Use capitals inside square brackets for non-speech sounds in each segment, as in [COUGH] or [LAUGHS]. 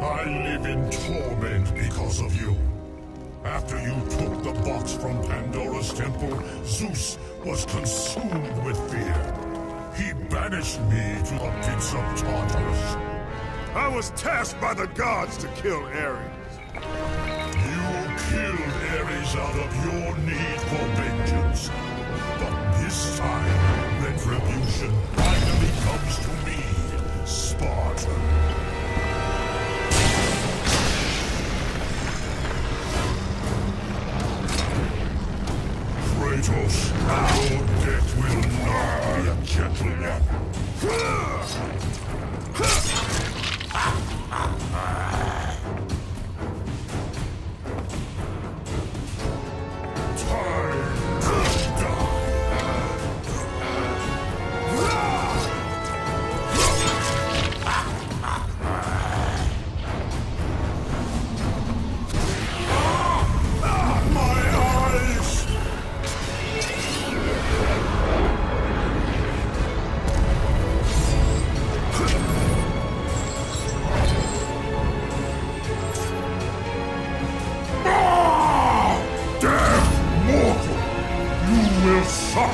I live in torment because of you. After you took the box from Pandora's temple, Zeus was consumed with fear. He banished me to the pits of Tartarus. I was tasked by the gods to kill Ares. You killed Ares out of your need for vengeance. But this time, retribution finally comes to me, Spartan. Kratos, your death will not be a gentle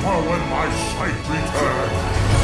when my sight returns!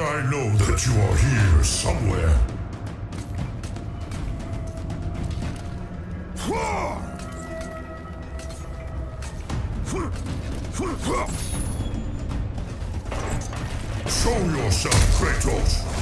I know that you are here somewhere. Show yourself, Kratos!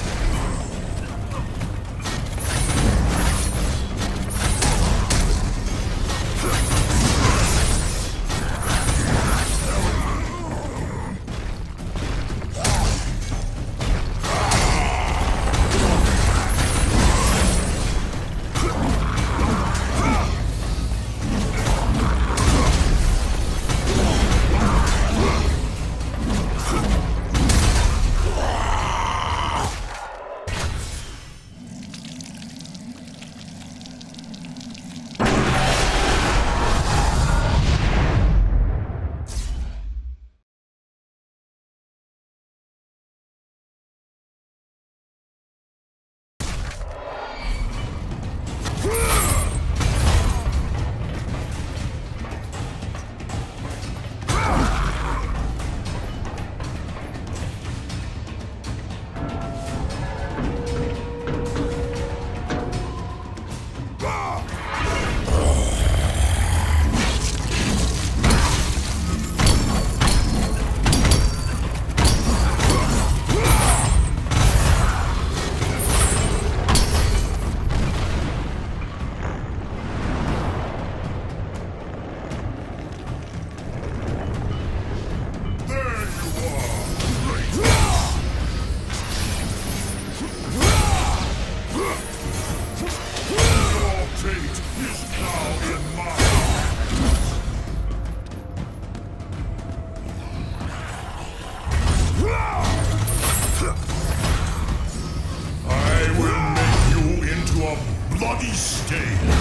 bloody stain.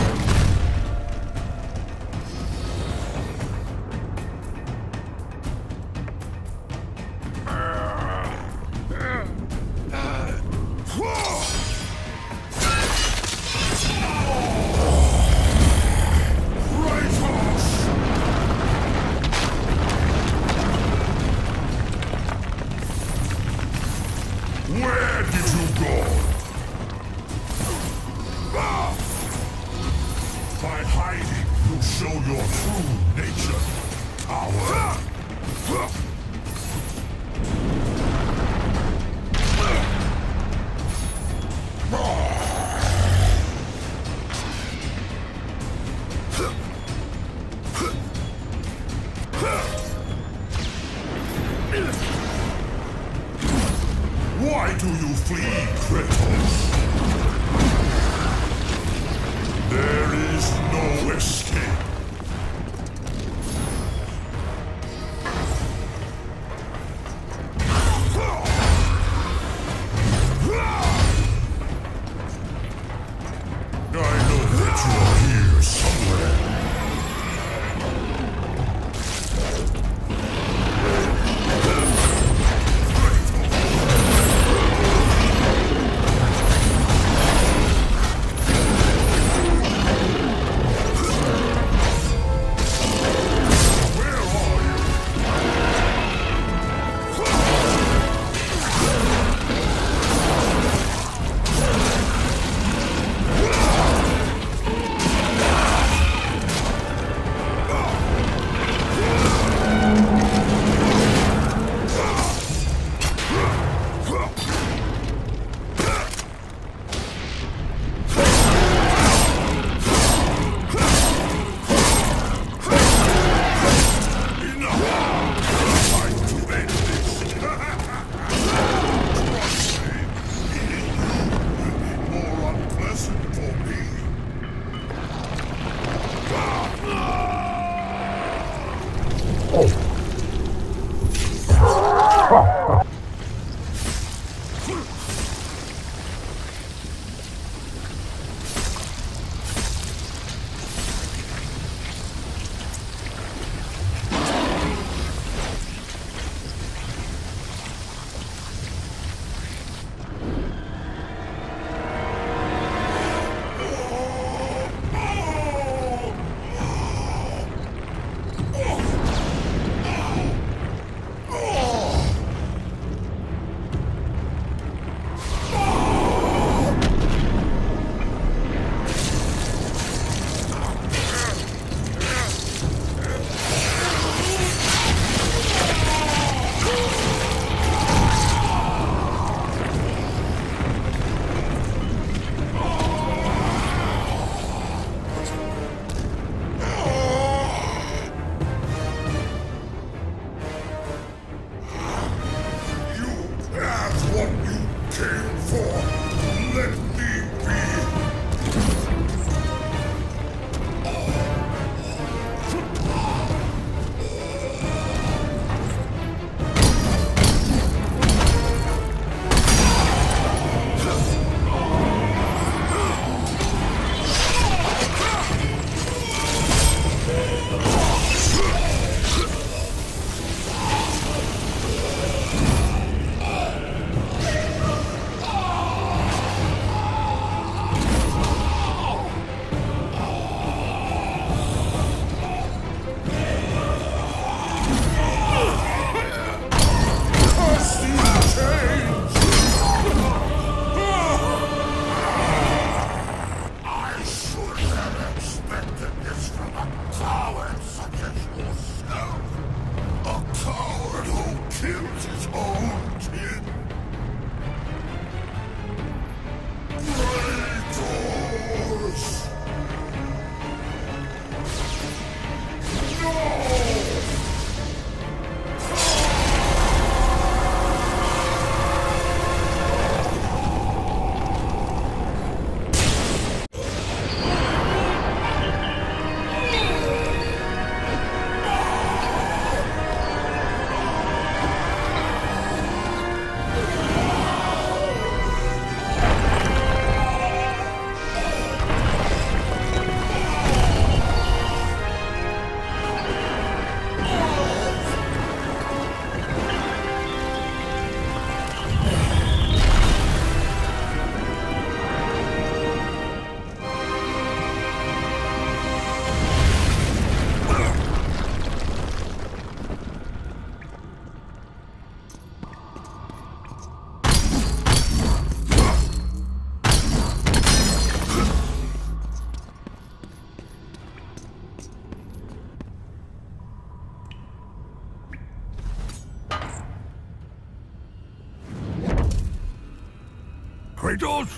Kratos?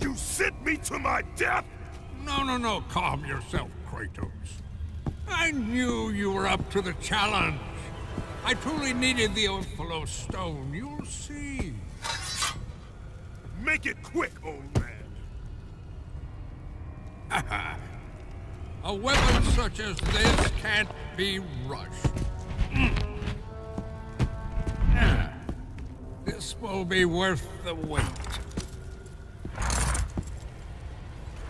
You sent me to my death? No, no, no. Calm yourself, Kratos. I knew you were up to the challenge. I truly needed the Omphalos stone. You'll see. Make it quick, old man. [LAUGHS] A weapon such as this can't be rushed. Mm. [CLEARS THROAT] This will be worth the wait.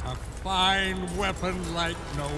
A fine weapon like no